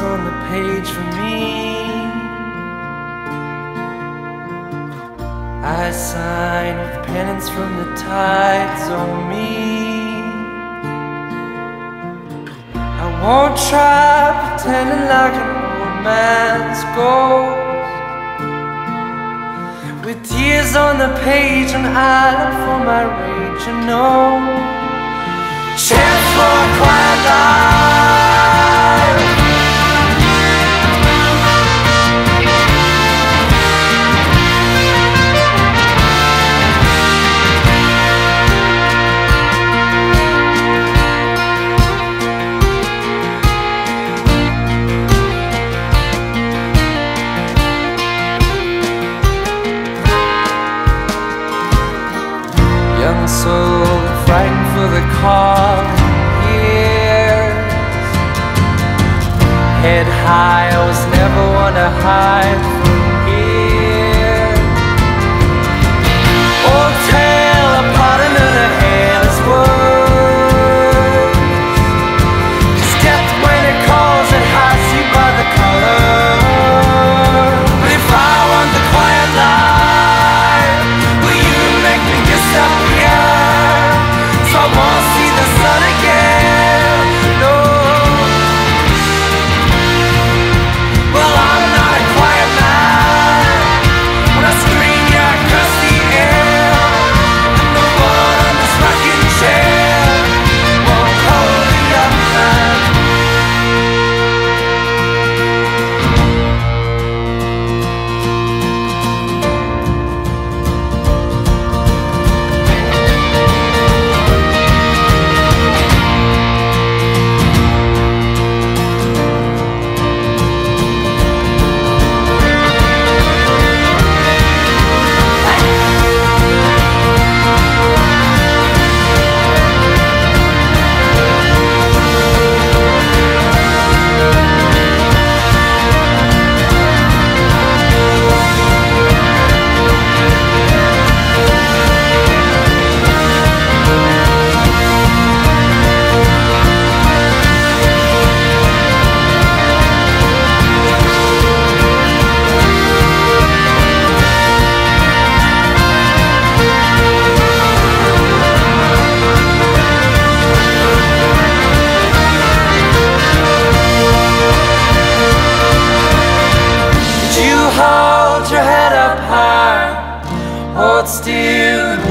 on the page for me. I sign with penance from the tides on me. I won't try pretending like an old man's ghost. With tears on the page, an island for my rage, you know. Frightened for the call years. Head high, I was never one to hide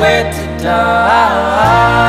somewhere to die.